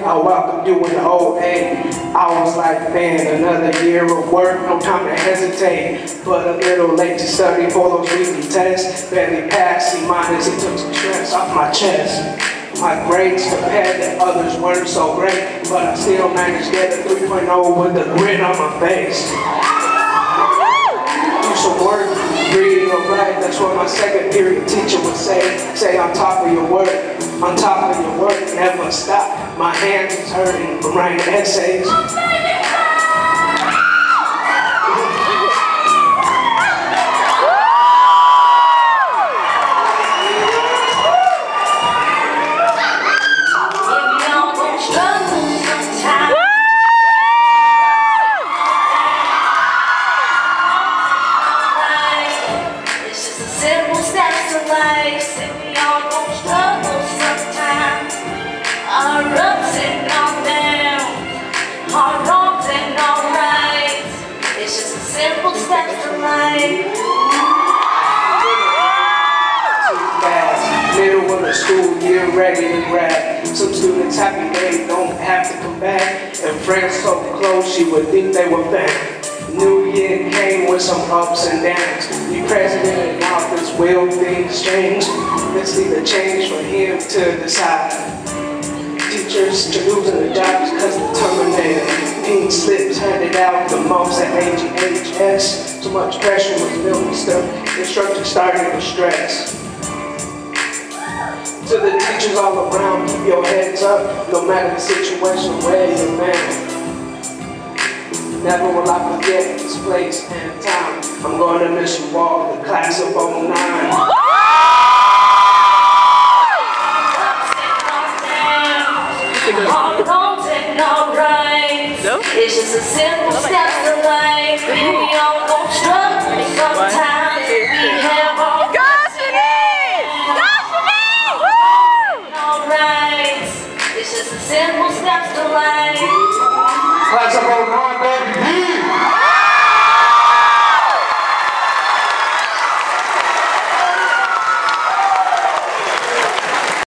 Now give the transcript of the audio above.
know about them doing the old A. I was like, man, another year of work, no time to hesitate. But a little late to study for those weekly tests. Barely passed, C minus, it took some stress off my chest. My grades compared to others weren't so great, but I still managed to get a 3.0 with a grin on my face. Do some work, reading or write, that's what my second period teacher would say. Say on top of your work, on top of your work, never stop. My hands is hurting from writing essays. Simple steps of life. Middle of the school year, ready to grad. Some students happy they don't have to come back. And friends so close, you would think they were back. New year came with some ups and downs. The president office will things change. Let's leave the change for him to decide. Teachers to losing their jobs because the terminator. Pink slips handed out the most at AGHS. Too much pressure was building stuff. Instructors started with stress. To the teachers all around, keep your heads up, no matter the situation where you're man. Never will I forget this place and time. I'm gonna miss you all, the class of 09. Our wrongs and our rights. It's just a simple oh step in life. Baby, I'm gonna struggle sometimes. We have all Go for me! Go for me! Woo! Alright. It's just a simple step to life. That's a